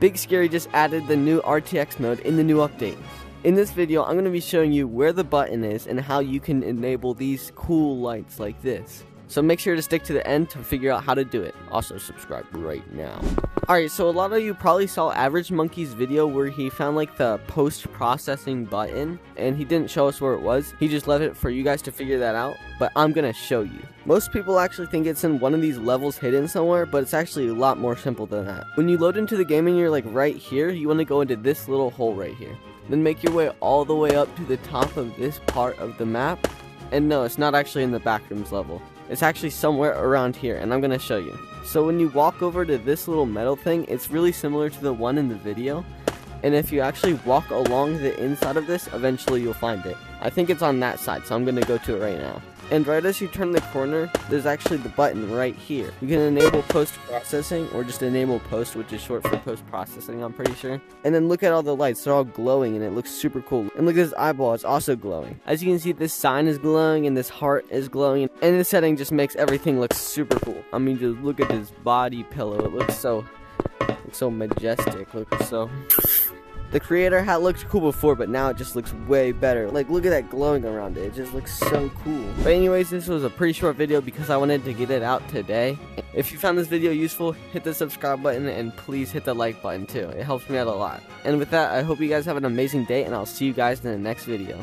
Big Scary just added the new RTX mode in the new update. In this video, I'm going to be showing you where the button is and how you can enable these cool lights like this. So make sure to stick to the end to figure out how to do it. Also subscribe right now. Alright, so a lot of you probably saw Average Monkey's video where he found like the post-processing button and he didn't show us where it was. He just left it for you guys to figure that out, but I'm gonna show you. Most people actually think it's in one of these levels hidden somewhere, but it's actually a lot more simple than that. When you load into the game and you're like right here, you want to go into this little hole right here. Then make your way all the way up to the top of this part of the map. And no, it's not actually in the backrooms level. It's actually somewhere around here, and I'm to show you. So when you walk over to this little metal thing, it's really similar to the one in the video. And if you actually walk along the inside of this, eventually you'll find it. I think it's on that side, so I'm to go to it right now. And right as you turn the corner, there's actually the button right here. You can enable post-processing, or just enable post, which is short for post-processing, I'm pretty sure. And then look at all the lights, they're all glowing, and it looks super cool. And look at this eyeball, it's also glowing. As you can see, this sign is glowing, and this heart is glowing, and this setting just makes everything look super cool. I mean, just look at this body pillow, it looks so, looks so majestic, looks so... The creator hat looked cool before, but now it just looks way better. Like, look at that glowing around it. It just looks so cool. But anyways, this was a pretty short video because I wanted to get it out today. If you found this video useful, hit the subscribe button and please hit the like button too. It helps me out a lot. And with that, I hope you guys have an amazing day and I'll see you guys in the next video.